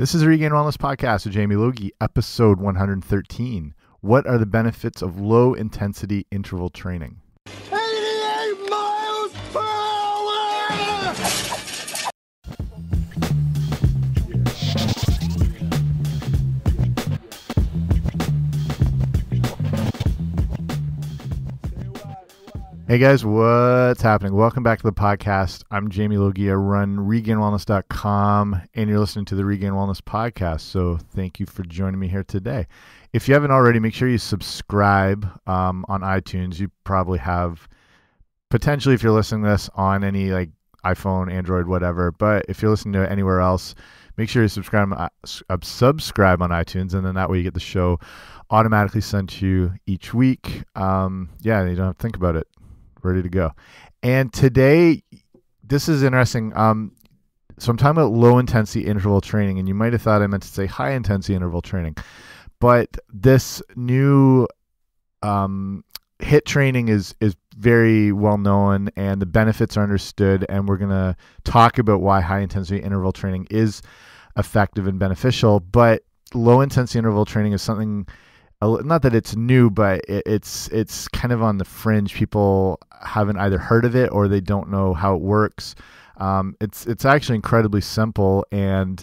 This is the Regained Wellness Podcast with Jamie Logie, episode 113. What are the benefits of low intensity interval training? 88 miles per hour! Hey guys, what's happening? Welcome back to the podcast. I'm Jamie Logie. I run regainedwellness.com, and you're listening to the Regained Wellness Podcast. So thank you for joining me here today. If you haven't already, make sure you subscribe um, on iTunes. You probably have potentially if you're listening to this on any like iPhone, Android, whatever. But if you're listening to it anywhere else, make sure you subscribe uh, uh, subscribe on iTunes, and then that way you get the show automatically sent to you each week. Um, yeah, you don't have to think about it. Ready to go. And today, this is interesting. Um, so I'm talking about low intensity interval training, and you might have thought I meant to say high intensity interval training, but this new um, HIIT training is is very well known and the benefits are understood and we're going to talk about why high intensity interval training is effective and beneficial but low intensity interval training is something not that it's new but it's it's kind of on the fringe people haven't either heard of it or they don't know how it works um, it's it's actually incredibly simple and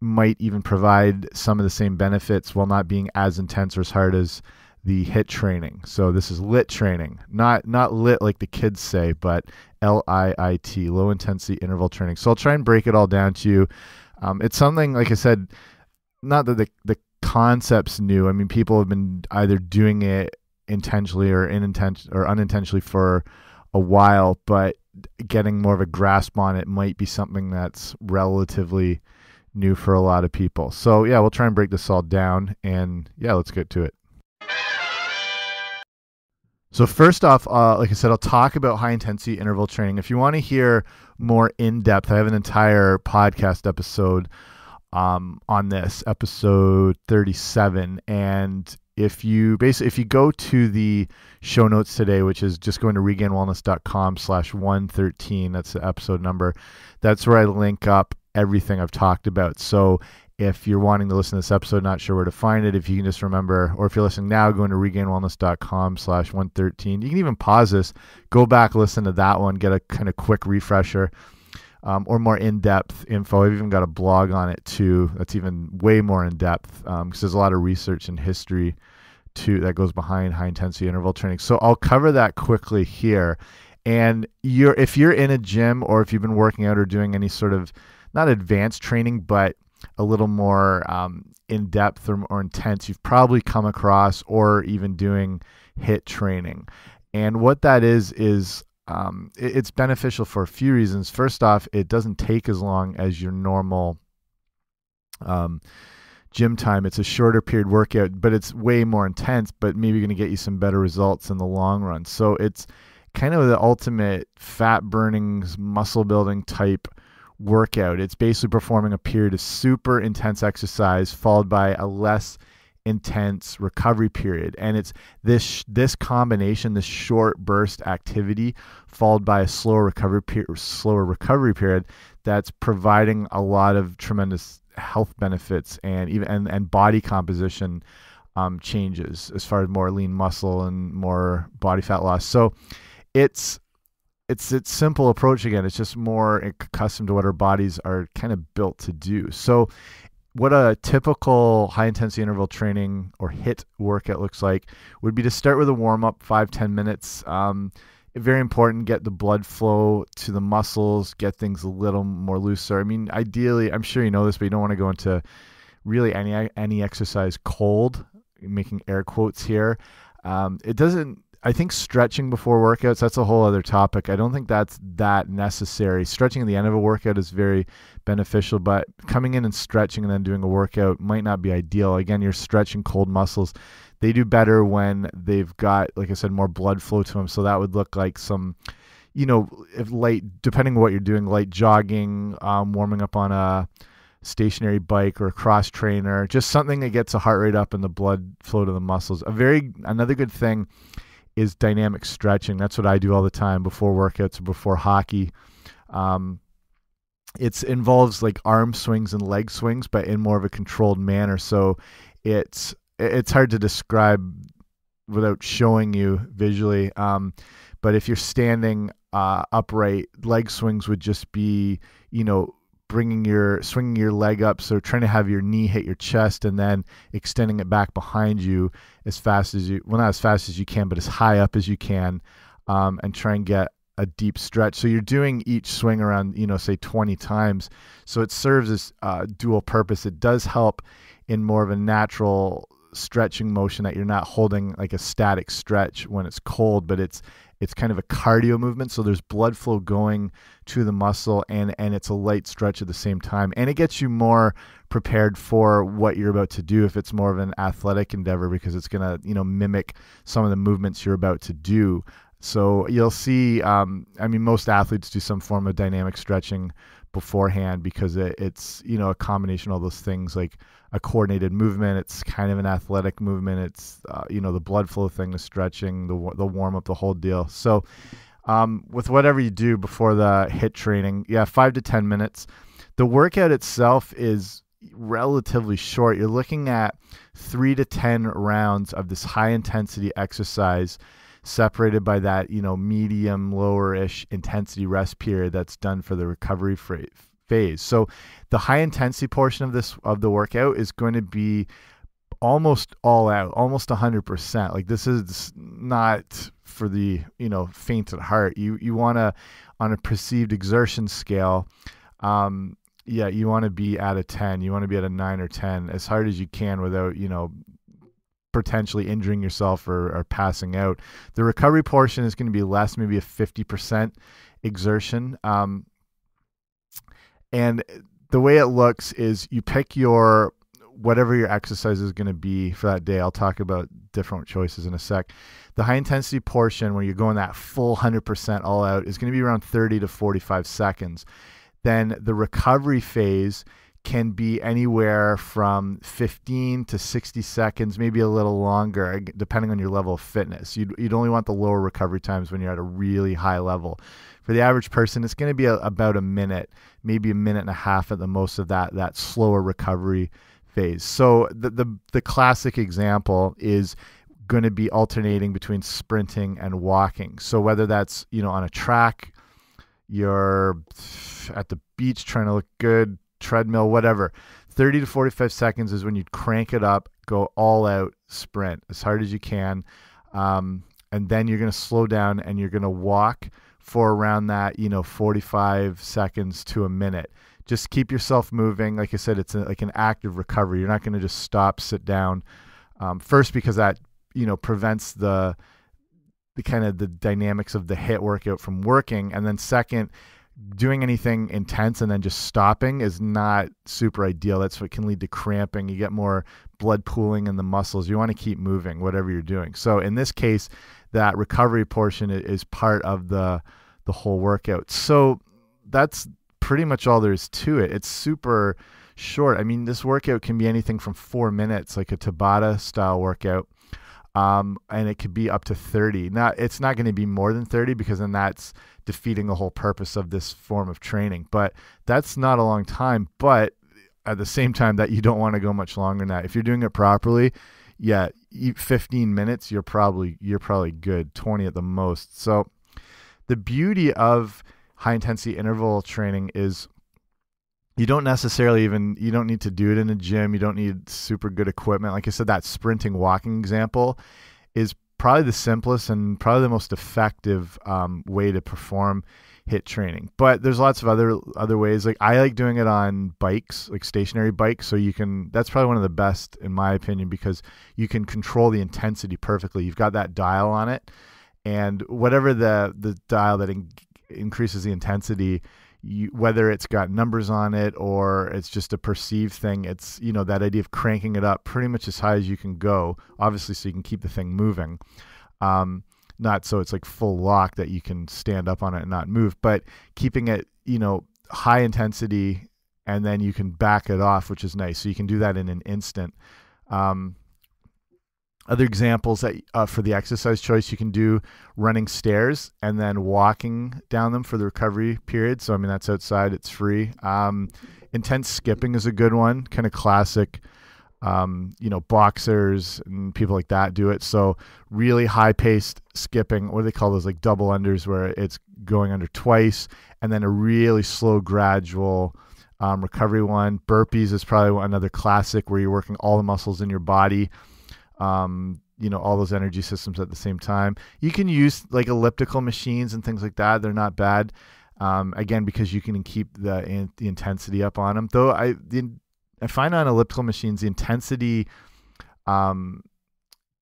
might even provide some of the same benefits while not being as intense or as hard as the HIIT training. So this is LIIT training, not not lit like the kids say, but L I I T, low intensity interval training. So I'll try and break it all down to you. Um, it's something like I said, not that the the concept's new. I mean, people have been either doing it intentionally or inintention or unintentionally for a while, but getting more of a grasp on it might be something that's relatively new for a lot of people. So yeah, we'll try and break this all down and yeah, let's get to it. So first off, uh, like I said, I'll talk about high intensity interval training. If you want to hear more in depth, I have an entire podcast episode um, on this, episode 37. And if you basically if you go to the show notes today, which is just going to regainedwellness.com slash 113, that's the episode number, that's where I link up everything I've talked about. So if you're wanting to listen to this episode, not sure where to find it, if you can just remember, or if you're listening now, going to regainedwellness.com slash 113. You can even pause this, go back, listen to that one, get a kind of quick refresher um, or more in-depth info. I've even got a blog on it too. That's even way more in-depth because um, there's a lot of research and history to that goes behind high-intensity interval training. So I'll cover that quickly here. And you're if you're in a gym or if you've been working out or doing any sort of not advanced training, but a little more um, in depth or more intense, you've probably come across or even doing HIIT training. And what that is, is um, it, it's beneficial for a few reasons. First off, it doesn't take as long as your normal um, gym time. It's a shorter period workout, but it's way more intense, but maybe going to get you some better results in the long run. So it's kind of the ultimate fat burning, muscle building type workout. It's basically performing a period of super intense exercise followed by a less intense recovery period and it's this this combination this short burst activity followed by a slower recovery period slower recovery period that's providing a lot of tremendous health benefits and even and, and body composition um, changes as far as more lean muscle and more body fat loss so it's it's it's simple approach again. It's just more accustomed to what our bodies are kind of built to do. So, what a typical high intensity interval training or HIIT workout looks like would be to start with a warm up, five ten minutes. Um, very important. Get the blood flow to the muscles. Get things a little more looser. I mean, ideally, I'm sure you know this, but you don't want to go into really any any exercise cold. Making air quotes here. Um, it doesn't I think stretching before workouts, that's a whole other topic. I don't think that's that necessary. Stretching at the end of a workout is very beneficial, but coming in and stretching and then doing a workout might not be ideal. Again, you're stretching cold muscles. They do better when they've got, like I said, more blood flow to them. So that would look like some, you know, if light, depending on what you're doing, light jogging, um, warming up on a stationary bike or a cross trainer, just something that gets the heart rate up and the blood flow to the muscles. A very, another good thing is dynamic stretching. That's what I do all the time before workouts or before hockey. Um, it involves like arm swings and leg swings, but in more of a controlled manner. So it's it's hard to describe without showing you visually. Um, but if you're standing uh, upright, leg swings would just be you know bringing your swinging your leg up so trying to have your knee hit your chest and then extending it back behind you as fast as you well not as fast as you can but as high up as you can um, and try and get a deep stretch. So you're doing each swing around you know say 20 times. So it serves as uh, dual purpose. It does help in more of a natural stretching motion that you're not holding like a static stretch when it's cold but it's it's kind of a cardio movement, so there's blood flow going to the muscle, and and it's a light stretch at the same time, and it gets you more prepared for what you're about to do if it's more of an athletic endeavor because it's going to you know mimic some of the movements you're about to do. So you'll see. Um, I mean, most athletes do some form of dynamic stretching beforehand because it, it's you know a combination of all those things like a coordinated movement. It's kind of an athletic movement. It's uh, you know the blood flow thing, the stretching, the the warm up, the whole deal. So um, with whatever you do before the HIIT training, yeah, five to ten minutes. The workout itself is relatively short. You're looking at three to ten rounds of this high intensity exercise separated by that you know medium lower ish intensity rest period that's done for the recovery phase. So the high intensity portion of this of the workout is going to be almost all out, almost 100%. Like this is not for the, you know, faint at heart. You you want to on a perceived exertion scale um yeah, you want to be at a 10. You want to be at a 9 or 10 as hard as you can without, you know, potentially injuring yourself or, or passing out. The recovery portion is going to be less, maybe a 50% exertion. Um, and the way it looks is you pick your whatever your exercise is going to be for that day. I'll talk about different choices in a sec. The high intensity portion, where you're going that full 100% all out, is going to be around 30 to 45 seconds. Then the recovery phase can be anywhere from 15 to 60 seconds, maybe a little longer, depending on your level of fitness. You'd, you'd only want the lower recovery times when you're at a really high level for the average person, it's going to be a, about a minute, maybe a minute and a half at the most of that that slower recovery phase. So the the, the classic example is going to be alternating between sprinting and walking. So whether that's you know on a track, you're at the beach trying to look good, treadmill, whatever. 30 to 45 seconds is when you crank it up, go all out, sprint as hard as you can. Um, and then you're going to slow down and you're going to walk for around that, you know, 45 seconds to a minute. Just keep yourself moving. Like I said, it's a, like an active recovery. You're not going to just stop, sit down. Um, first, because that, you know, prevents the, the kind of the dynamics of the HIIT workout from working. And then second, doing anything intense and then just stopping is not super ideal. That's what can lead to cramping. You get more blood pooling in the muscles. You want to keep moving, whatever you're doing. So in this case, that recovery portion is part of the the whole workout. So that's pretty much all there is to it. It's super short. I mean, this workout can be anything from four minutes, like a Tabata style workout, um, and it could be up to 30. Now, it's not going to be more than 30 because then that's defeating the whole purpose of this form of training. But that's not a long time. But at the same time, that you don't want to go much longer than that. If you're doing it properly, yeah, 15 minutes, you're probably you're probably good. 20 at the most. So the beauty of high intensity interval training is you don't necessarily even you don't need to do it in a gym. You don't need super good equipment. Like i said that sprinting walking example is probably the simplest and probably the most effective um, way to perform HIIT training. But there's lots of other other ways. Like i like doing it on bikes like stationary bikes. So you can that's probably one of the best in my opinion because you can control the intensity perfectly. You've got that dial on it. And whatever the the dial that in, increases the intensity you, whether it's got numbers on it or it's just a perceived thing it's you know that idea of cranking it up pretty much as high as you can go obviously so you can keep the thing moving. Um, not so it's like full lock that you can stand up on it and not move but keeping it you know high intensity and then you can back it off which is nice. So you can do that in an instant. Um, other examples that uh, for the exercise choice, you can do running stairs and then walking down them for the recovery period. So I mean that's outside; it's free. Um, intense skipping is a good one, kind of classic. Um, you know, boxers and people like that do it. So really high paced skipping. What do they call those? Like double unders, where it's going under twice, and then a really slow, gradual. Um, recovery one. Burpees is probably another classic where you're working all the muscles in your body um, you know all those energy systems at the same time. You can use like elliptical machines and things like that. They're not bad. Um, again, because you can keep the in, the intensity up on them. Though I the, I find on elliptical machines the intensity um,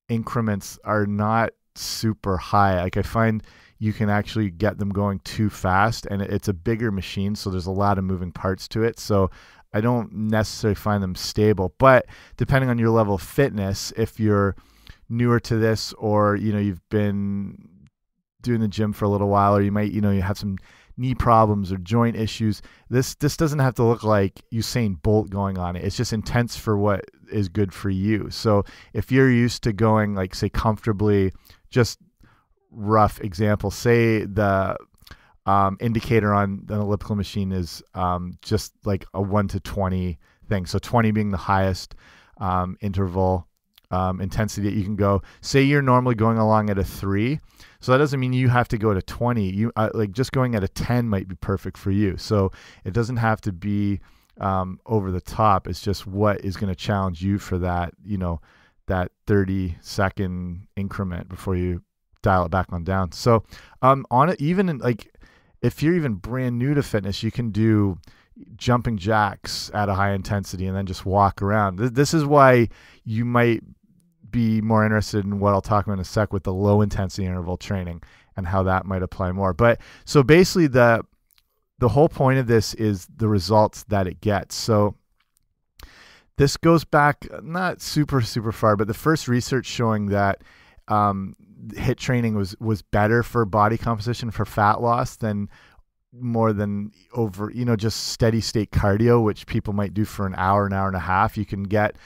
increments are not super high. Like I find you can actually get them going too fast, and it's a bigger machine, so there's a lot of moving parts to it. So I don't necessarily find them stable. But depending on your level of fitness, if you're newer to this or you know you've been doing the gym for a little while or you might you know you have some knee problems or joint issues this this doesn't have to look like Usain Bolt going on it it's just intense for what is good for you so if you're used to going like say comfortably just rough example say the um, indicator on an elliptical machine is um, just like a 1 to 20 thing. So 20 being the highest um, interval um, intensity that you can go. Say you're normally going along at a 3. So that doesn't mean you have to go to 20. You uh, like just going at a 10 might be perfect for you. So it doesn't have to be um, over the top. It's just what is going to challenge you for that, you know, that 30 second increment before you dial it back on down. So um, on it, even in, like if you're even brand new to fitness, you can do jumping jacks at a high intensity and then just walk around. This is why you might be more interested in what I'll talk about in a sec with the low intensity interval training and how that might apply more. But so basically the the whole point of this is the results that it gets. So this goes back not super super far, but the first research showing that um, HIIT training was was better for body composition for fat loss than more than over you know just steady state cardio which people might do for an hour an hour and a half. You can get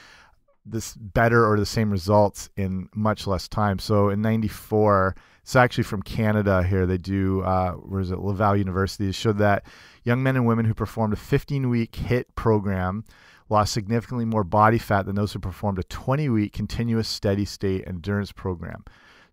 this better or the same results in much less time. So in 94 it's actually from canada here. They do uh, where is it? Laval university. Showed that young men and women who performed a 15 week HIIT program lost significantly more body fat than those who performed a 20 week continuous steady state endurance program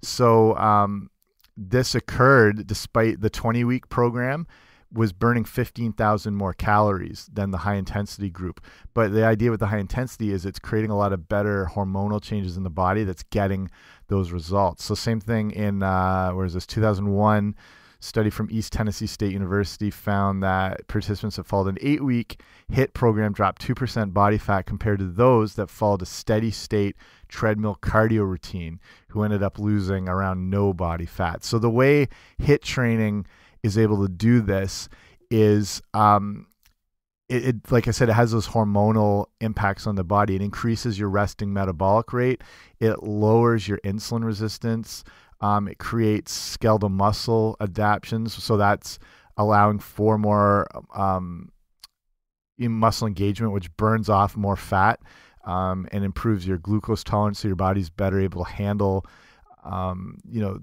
so um, this occurred despite the 20 week program was burning 15,000 more calories than the high intensity group. But the idea with the high intensity is it's creating a lot of better hormonal changes in the body that's getting those results. So same thing in uh, where is this 2001 study from East Tennessee State University found that participants that followed an eight week HIIT program dropped 2% body fat compared to those that followed a steady state treadmill cardio routine who ended up losing around no body fat. So the way HIIT training is able to do this is um, it, it, like I said, it has those hormonal impacts on the body. It increases your resting metabolic rate. It lowers your insulin resistance. Um, it creates skeletal muscle adaptations, so that's allowing for more um, muscle engagement, which burns off more fat um, and improves your glucose tolerance, so your body's better able to handle, um, you know,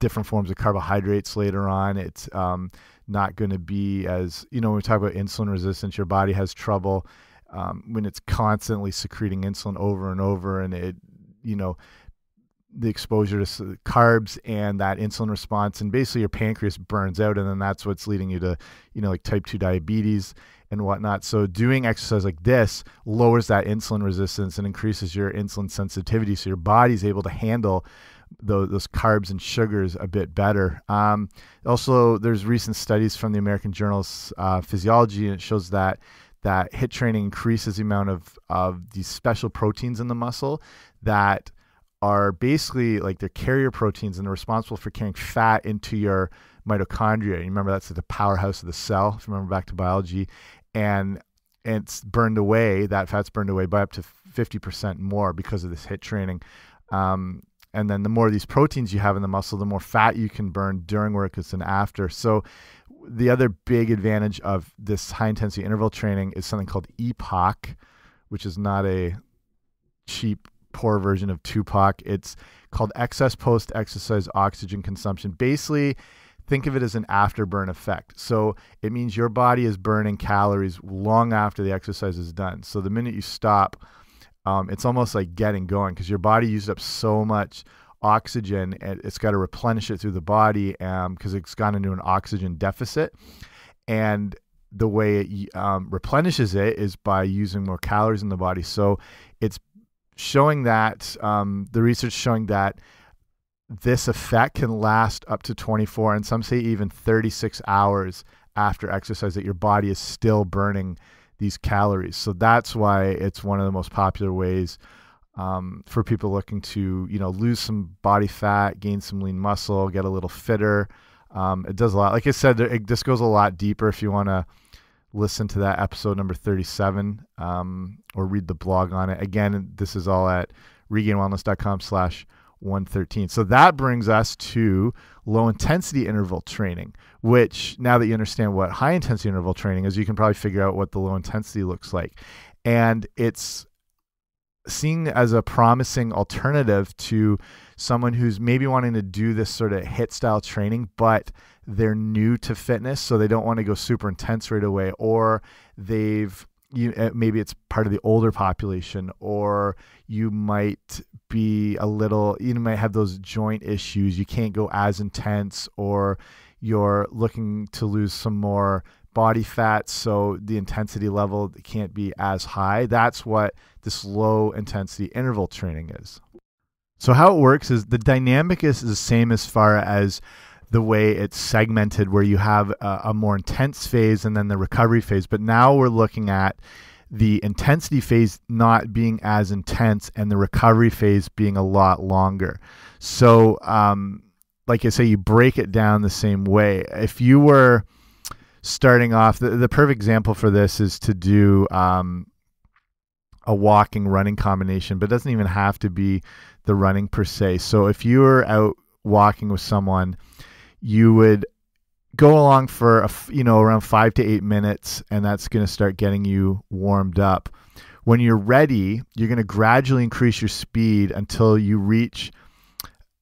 different forms of carbohydrates later on. It's um, not going to be as you know when we talk about insulin resistance, your body has trouble um, when it's constantly secreting insulin over and over, and it you know the exposure to carbs and that insulin response and basically your pancreas burns out and then that's what's leading you to you know like type 2 diabetes and whatnot. So doing exercise like this lowers that insulin resistance and increases your insulin sensitivity so your body's able to handle those, those carbs and sugars a bit better. Um, also there's recent studies from the american journal of uh, physiology and it shows that that HIIT training increases the amount of, of these special proteins in the muscle that are basically like they're carrier proteins and they're responsible for carrying fat into your mitochondria. You remember that's the powerhouse of the cell, if you remember back to biology. And it's burned away, that fat's burned away by up to 50% more because of this HIIT training. Um, and then the more of these proteins you have in the muscle, the more fat you can burn during workouts and after. So the other big advantage of this high intensity interval training is something called EPOC, which is not a cheap poor version of Tupac. It's called excess post exercise oxygen consumption. Basically, think of it as an afterburn effect. So it means your body is burning calories long after the exercise is done. So the minute you stop, um, it's almost like getting going because your body used up so much oxygen and it's got to replenish it through the body because um, it's gone into an oxygen deficit. And the way it um, replenishes it is by using more calories in the body. So it's showing that um, the research showing that this effect can last up to 24 and some say even 36 hours after exercise that your body is still burning these calories. So that's why it's one of the most popular ways um, for people looking to you know lose some body fat, gain some lean muscle, get a little fitter. Um, it does a lot. Like I said, it, this goes a lot deeper if you want to listen to that episode number 37 um, or read the blog on it. Again, this is all at regainedwellness.com slash 113. So that brings us to low intensity interval training, which now that you understand what high intensity interval training is, you can probably figure out what the low intensity looks like. And it's seen as a promising alternative to someone who's maybe wanting to do this sort of HIIT style training, but they're new to fitness, so they don't want to go super intense right away, or they've you uh, maybe it's part of the older population, or you might be a little you might have those joint issues. You can't go as intense, or you're looking to lose some more body fat, so the intensity level can't be as high. That's what this low intensity interval training is. So how it works is the dynamic is the same as far as the way it's segmented, where you have a, a more intense phase and then the recovery phase. But now we're looking at the intensity phase not being as intense and the recovery phase being a lot longer. So, um, like I say, you break it down the same way. If you were starting off, the, the perfect example for this is to do um, a walking running combination, but it doesn't even have to be the running per se. So if you were out walking with someone you would go along for a, you know around five to eight minutes and that's going to start getting you warmed up. When you're ready you're going to gradually increase your speed until you reach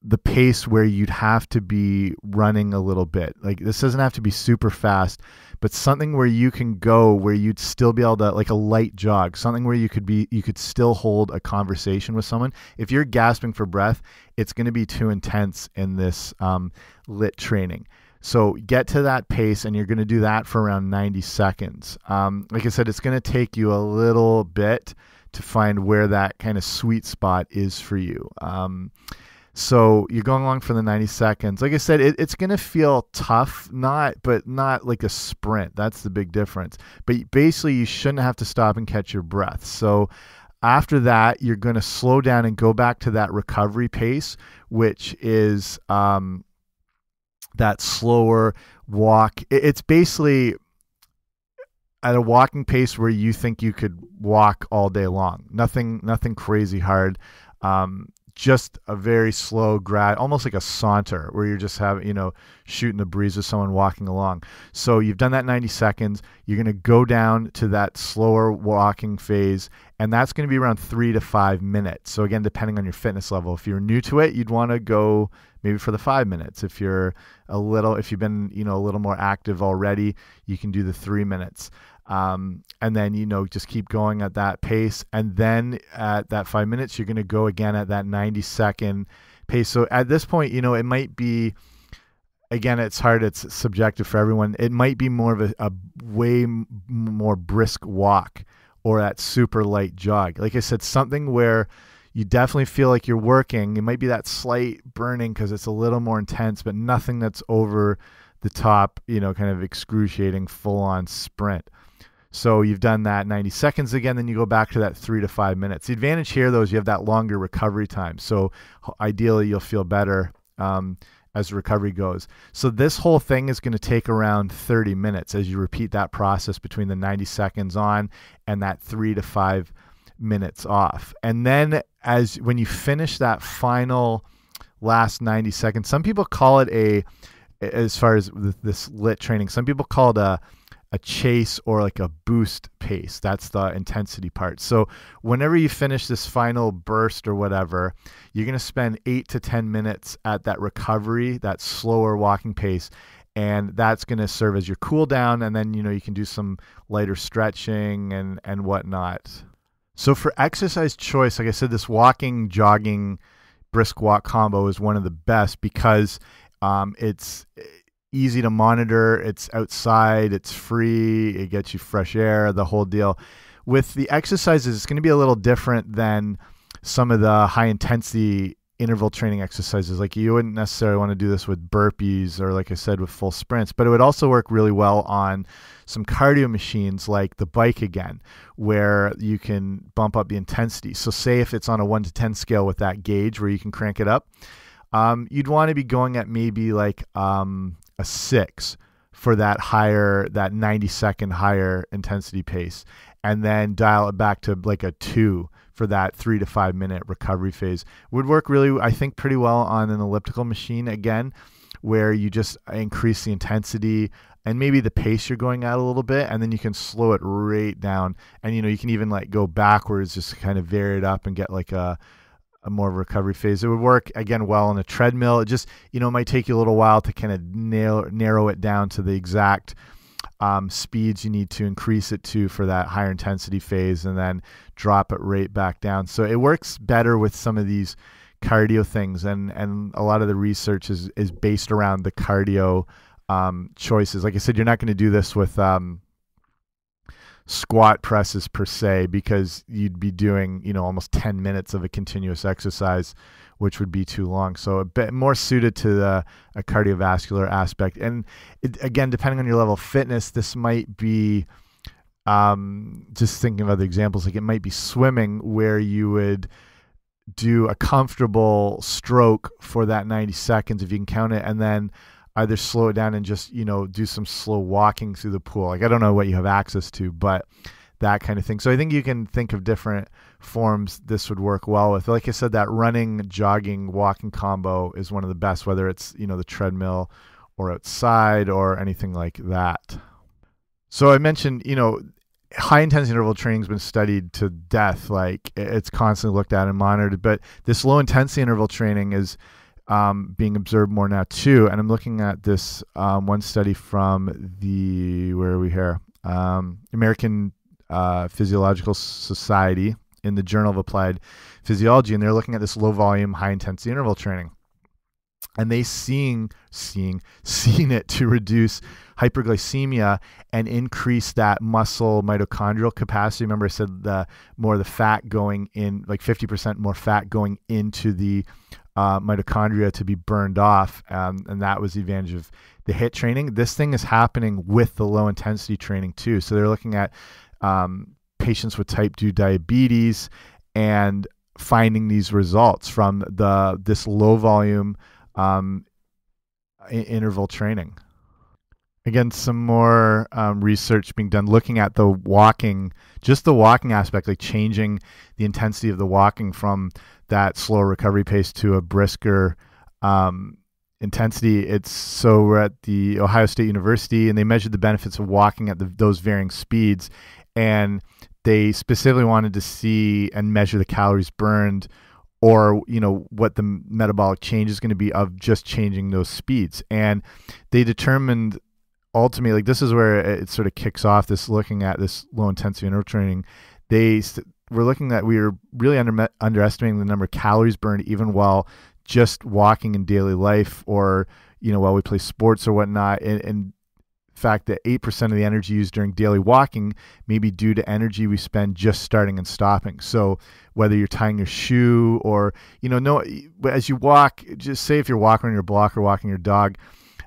the pace where you'd have to be running a little bit. Like this doesn't have to be super fast but something where you can go where you'd still be able to like a light jog something where you could be you could still hold a conversation with someone. If you're gasping for breath it's going to be too intense in this um, LIIT training. So get to that pace and you're going to do that for around 90 seconds. Um, like i said it's going to take you a little bit to find where that kind of sweet spot is for you. Um, so you're going along for the 90 seconds. Like I said, it, it's going to feel tough, not but not like a sprint. That's the big difference. But basically, you shouldn't have to stop and catch your breath. So after that, you're going to slow down and go back to that recovery pace, which is um, that slower walk. It, it's basically at a walking pace where you think you could walk all day long. Nothing, nothing crazy hard. Um, just a very slow grad, almost like a saunter, where you're just having, you know, shooting the breeze with someone walking along. So you've done that 90 seconds. You're going to go down to that slower walking phase, and that's going to be around three to five minutes. So again, depending on your fitness level, if you're new to it, you'd want to go maybe for the five minutes. If you're a little, if you've been, you know, a little more active already, you can do the three minutes. Um, and then you know just keep going at that pace. And then at that five minutes you're going to go again at that 90 second pace. So at this point you know it might be again it's hard it's subjective for everyone. It might be more of a, a way more brisk walk or that super light jog. Like i said something where you definitely feel like you're working. It might be that slight burning because it's a little more intense but nothing that's over the top you know kind of excruciating full on sprint so you've done that 90 seconds again, then you go back to that three to five minutes. The advantage here, though, is you have that longer recovery time. So ideally, you'll feel better um, as recovery goes. So this whole thing is going to take around 30 minutes as you repeat that process between the 90 seconds on and that three to five minutes off. And then as when you finish that final last 90 seconds, some people call it a, as far as this LIIT training, some people call it a a chase or like a boost pace. That's the intensity part. So whenever you finish this final burst or whatever, you're going to spend eight to 10 minutes at that recovery, that slower walking pace. And that's going to serve as your cool down. And then, you know, you can do some lighter stretching and, and whatnot. So for exercise choice, like I said, this walking, jogging, brisk walk combo is one of the best because um, it's easy to monitor. It's outside, it's free, it gets you fresh air, the whole deal. With the exercises, it's going to be a little different than some of the high intensity interval training exercises. Like you wouldn't necessarily want to do this with burpees or, like I said, with full sprints, but it would also work really well on some cardio machines like the bike again, where you can bump up the intensity. So, say if it's on a 1 to 10 scale with that gauge where you can crank it up, um, you'd want to be going at maybe like um, a six for that higher, that 90 second higher intensity pace, and then dial it back to like a two for that three to five minute recovery phase. Would work really, I think, pretty well on an elliptical machine again, where you just increase the intensity and maybe the pace you're going at a little bit, and then you can slow it right down. And you know, you can even like go backwards, just kind of vary it up and get like a a more recovery phase. It would work again well on a treadmill. It just you know might take you a little while to kind of nail narrow it down to the exact um, speeds you need to increase it to for that higher intensity phase, and then drop it right back down. So it works better with some of these cardio things, and and a lot of the research is is based around the cardio um, choices. Like I said, you're not going to do this with um, squat presses per se because you'd be doing you know almost 10 minutes of a continuous exercise which would be too long. So a bit more suited to the a cardiovascular aspect. And it, again depending on your level of fitness this might be um, just thinking of other examples like it might be swimming where you would do a comfortable stroke for that 90 seconds if you can count it and then either slow it down and just you know do some slow walking through the pool. Like i don't know what you have access to but that kind of thing. So i think you can think of different forms this would work well with. Like i said that running jogging walking combo is one of the best whether it's you know the treadmill or outside or anything like that. So i mentioned you know high intensity interval training has been studied to death. Like it's constantly looked at and monitored but this low intensity interval training is um, being observed more now too. And I'm looking at this um, one study from the where are we here? Um, American uh, Physiological Society in the Journal of Applied Physiology, and they're looking at this low volume, high intensity interval training. And they seeing seeing seeing it to reduce hyperglycemia and increase that muscle mitochondrial capacity. Remember, I said the more the fat going in, like 50% more fat going into the uh, mitochondria to be burned off, um, and that was the advantage of the HIIT training. This thing is happening with the low intensity training too. So they're looking at um, patients with type 2 diabetes and finding these results from the this low volume um, interval training. Again, some more um, research being done looking at the walking, just the walking aspect, like changing the intensity of the walking from that slower recovery pace to a brisker um, intensity. It's so we're at the Ohio State University, and they measured the benefits of walking at the, those varying speeds, and they specifically wanted to see and measure the calories burned, or you know what the metabolic change is going to be of just changing those speeds, and they determined ultimately like this is where it sort of kicks off this looking at this low intensity interval training. They we're looking at we are really under, underestimating the number of calories burned even while just walking in daily life or you know while we play sports or whatnot. And, and fact that 8% of the energy used during daily walking may be due to energy we spend just starting and stopping. So whether you're tying your shoe or you know no as you walk just say if you're walking on your block or walking your dog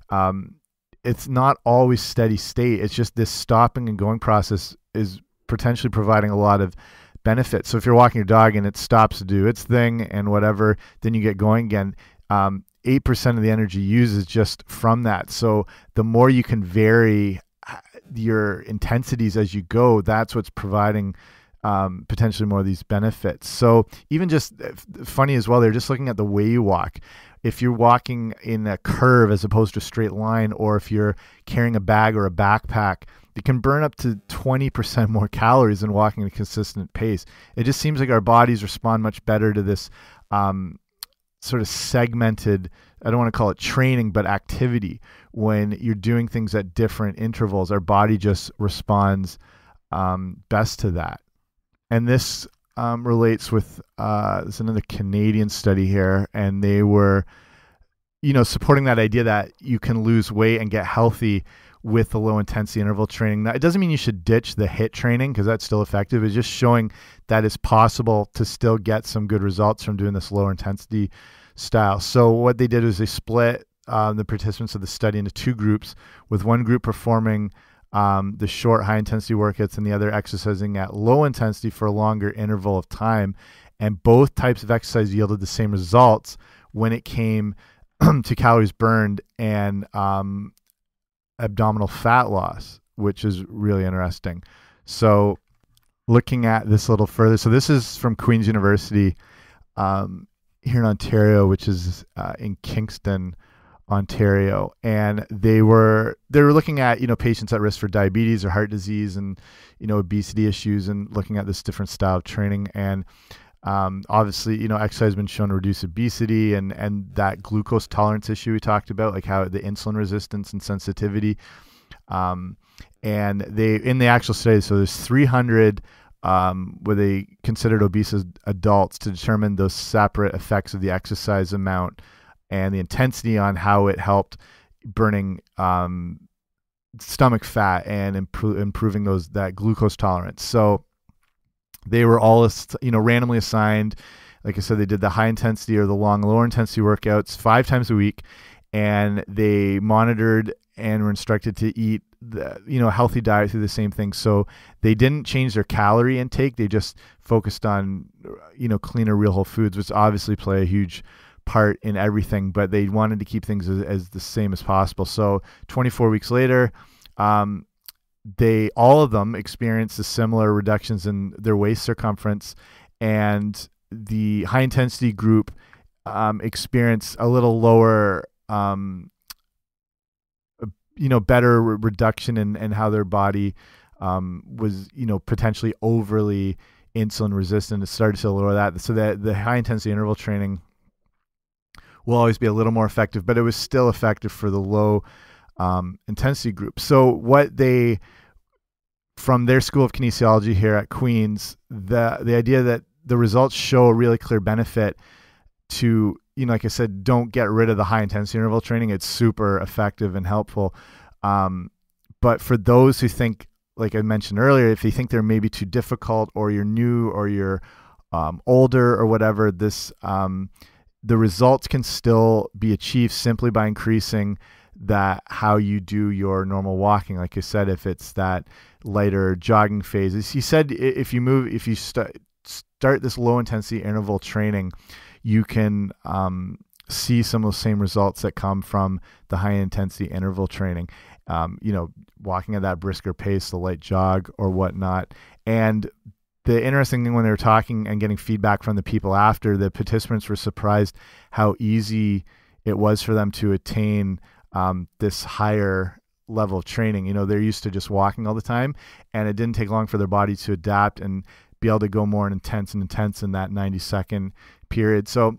um, it's not always steady state it's just this stopping and going process is potentially providing a lot of benefit. So if you're walking your dog and it stops to do its thing and whatever, then you get going again. Um, 8% of the energy used is just from that. So the more you can vary uh, your intensities as you go, that's what's providing um, potentially more of these benefits. So even just uh, funny as well, they're just looking at the way you walk. If you're walking in a curve as opposed to a straight line, or if you're carrying a bag or a backpack, it can burn up to 20% more calories than walking at a consistent pace. It just seems like our bodies respond much better to this um, sort of segmented, I don't want to call it training, but activity. When you're doing things at different intervals, our body just responds um, best to that. And this um, relates with uh, another Canadian study here, and they were, you know, supporting that idea that you can lose weight and get healthy with the low intensity interval training. Now, it doesn't mean you should ditch the HIIT training because that's still effective. It's just showing that it's possible to still get some good results from doing this lower intensity style. So, what they did is they split um, the participants of the study into two groups, with one group performing um, the short, high intensity workouts and the other exercising at low intensity for a longer interval of time. And both types of exercise yielded the same results when it came to calories burned and um, abdominal fat loss, which is really interesting. So, looking at this a little further, so this is from Queen's University um, here in Ontario, which is uh, in Kingston, Ontario, and they were they were looking at you know patients at risk for diabetes or heart disease and you know obesity issues, and looking at this different style of training and. Um, obviously, you know, exercise has been shown to reduce obesity and and that glucose tolerance issue we talked about, like how the insulin resistance and sensitivity. Um, and they in the actual study, so there's 300 um, where they considered obese adults to determine those separate effects of the exercise amount and the intensity on how it helped burning um, stomach fat and improving those that glucose tolerance. So they were all you know randomly assigned. Like I said, they did the high intensity or the long lower intensity workouts five times a week, and they monitored and were instructed to eat the, you know healthy diet through the same thing. So they didn't change their calorie intake. They just focused on you know cleaner, real whole foods, which obviously play a huge part in everything. But they wanted to keep things as, as the same as possible. So 24 weeks later. Um, they all of them experienced a similar reductions in their waist circumference, and the high intensity group um, experienced a little lower, um, you know, better re reduction in, in how their body um, was, you know, potentially overly insulin resistant. It started to lower that, so that the high intensity interval training will always be a little more effective, but it was still effective for the low um, intensity group. So what they from their school of kinesiology here at Queens, the the idea that the results show a really clear benefit to you know, like I said, don't get rid of the high intensity interval training. It's super effective and helpful. Um, but for those who think, like I mentioned earlier, if you think they're maybe too difficult, or you're new, or you're um, older, or whatever, this um, the results can still be achieved simply by increasing that how you do your normal walking. Like I said, if it's that lighter jogging phases, he said if you move, if you st start this low intensity interval training, you can um, see some of the same results that come from the high intensity interval training. Um, you know, walking at that brisker pace, the light jog or whatnot. And the interesting thing when they were talking and getting feedback from the people after, the participants were surprised how easy it was for them to attain um, this higher level of training. You know, they're used to just walking all the time, and it didn't take long for their body to adapt and be able to go more intense and intense in that 90 second period. So,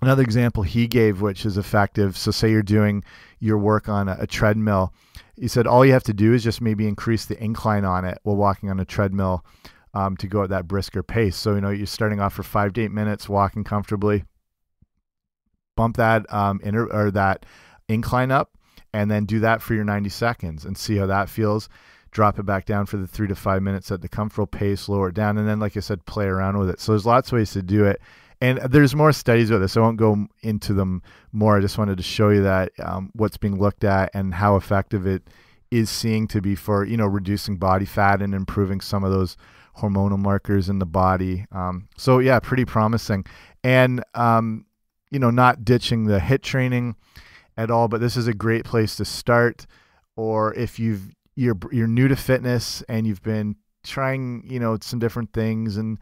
another example he gave, which is effective. So, say you're doing your work on a, a treadmill. He said all you have to do is just maybe increase the incline on it while walking on a treadmill um, to go at that brisker pace. So, you know, you're starting off for five to eight minutes walking comfortably. Bump that um, inter or that incline up and then do that for your 90 seconds and see how that feels. Drop it back down for the three to five minutes at the comfortable pace, lower it down, and then, like I said, play around with it. So there's lots of ways to do it. And there's more studies with this. I won't go into them more. I just wanted to show you that um, what's being looked at and how effective it is seeing to be for you know reducing body fat and improving some of those hormonal markers in the body. Um, so yeah, pretty promising. And um, you know, not ditching the HIIT training at all, but this is a great place to start. Or if you've you're you're new to fitness and you've been trying you know some different things and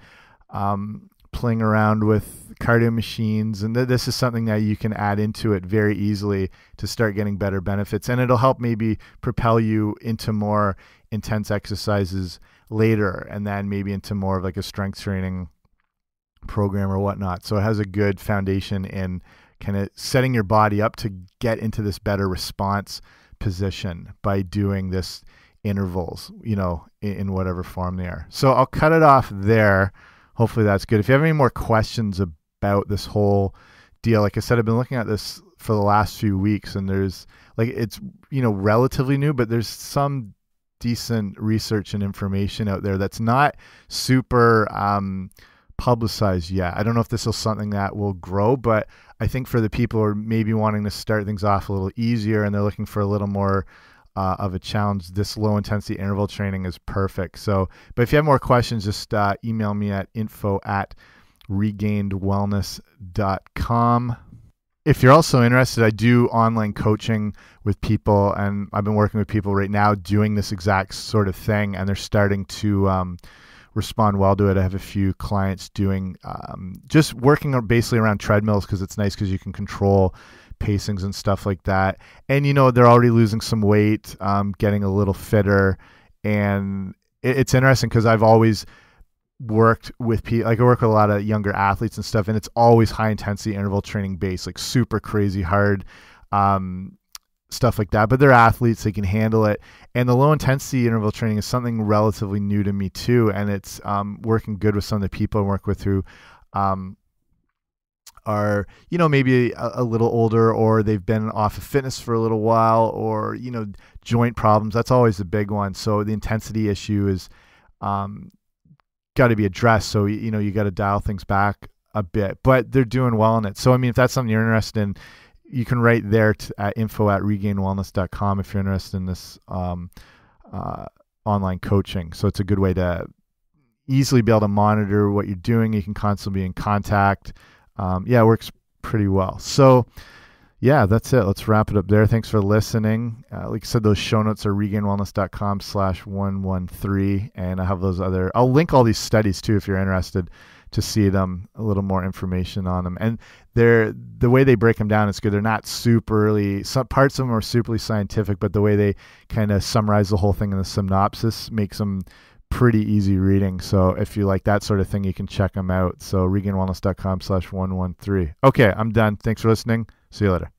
um, playing around with cardio machines and th this is something that you can add into it very easily to start getting better benefits and it'll help maybe propel you into more intense exercises later and then maybe into more of like a strength training program or whatnot. So it has a good foundation in kind of setting your body up to get into this better response position by doing this intervals you know in, in whatever form they are. So i'll cut it off there. Hopefully that's good. If you have any more questions about this whole deal, like I said, I've been looking at this for the last few weeks, and there's like it's you know relatively new, but there's some decent research and information out there that's not super um, publicized yet. I don't know if this is something that will grow, but I think for the people who are maybe wanting to start things off a little easier and they're looking for a little more uh, of a challenge, this low intensity interval training is perfect. So, but if you have more questions, just uh, email me at info at regainedwellness.com. If you're also interested, I do online coaching with people, and I've been working with people right now doing this exact sort of thing, and they're starting to um, respond well to it. I have a few clients doing um, just working basically around treadmills because it's nice because you can control pacings and stuff like that. And you know they're already losing some weight, um, getting a little fitter, and it, it's interesting because I've always worked with people like I work with a lot of younger athletes and stuff, and it's always high intensity interval training based, like super crazy hard. Um, stuff like that but they're athletes they can handle it and the low intensity interval training is something relatively new to me too and it's um, working good with some of the people i work with who um, are you know maybe a, a, little older or they've been off of fitness for a little while or you know joint problems that's always a big one so the intensity issue is um, got to be addressed so you know you got to dial things back a bit but they're doing well in it. So i mean if that's something you're interested in you can write there to, at info at regainedwellness.com if you're interested in this um, uh, online coaching. So it's a good way to easily be able to monitor what you're doing. You can constantly be in contact. Um, yeah, it works pretty well. So, yeah, that's it. Let's wrap it up there. Thanks for listening. Uh, like I said, those show notes are regainedwellness.com slash 113. And I have those other, I'll link all these studies too if you're interested to see them, a little more information on them. And they're, the way they break them down is good. They're not superly, some parts of them are superly scientific, but the way they kind of summarize the whole thing in the synopsis makes them pretty easy reading. So if you like that sort of thing, you can check them out. So regainedwellness.com slash 113. Okay, I'm done. Thanks for listening. See you later.